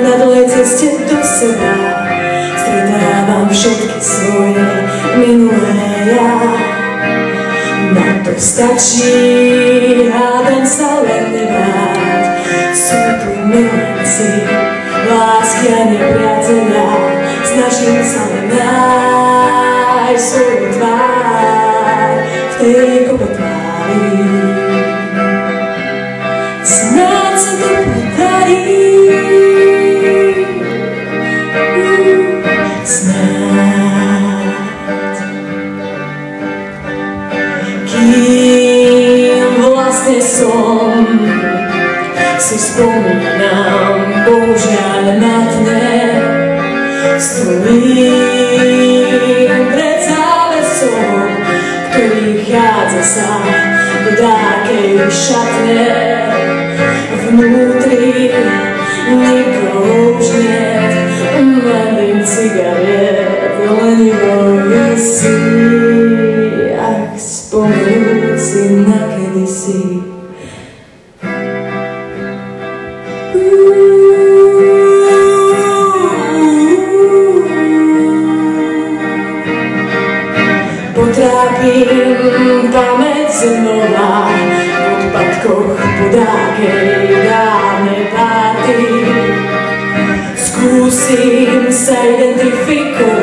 Na dlhej ceste do seba stretávam všetky svoje minulé ja. Na to stačí hádam sa len nebáť. Sú tu milenci, lásky a nepriatelia. Snažím sa len nájsť svoju tvár v tej kope tvári. це сон, Цей спомін нам Божа натне струни цале сон, Ktorých hádza sa do takej šatne Vnútri nikoho už nie kedysi. Potrápim pamäť znova v odpadkoch po dákej dávnej párty. Skúsim sa identifikovať,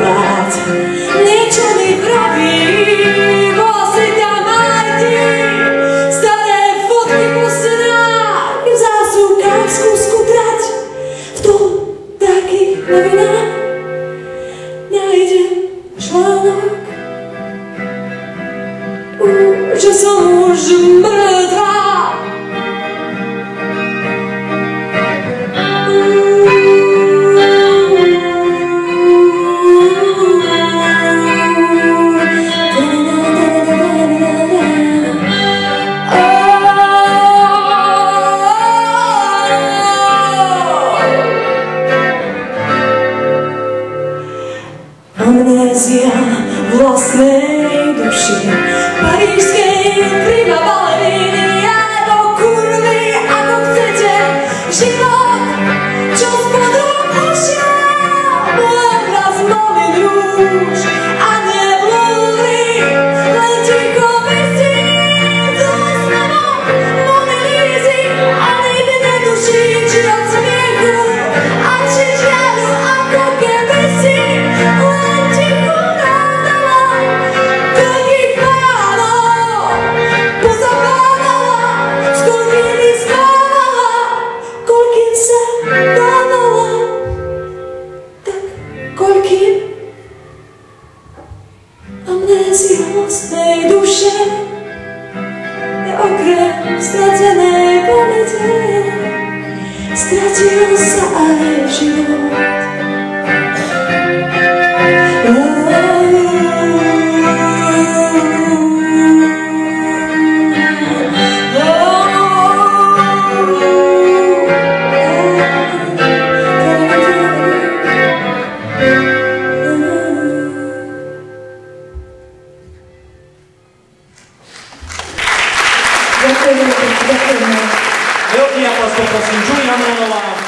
où je sens je me следующий парижский прибавой меня до курвы, а до ктете, живой. Duše Je okrem stratenej pamäte Stratil sa aj život 여기 아까 소프트 준비하는 와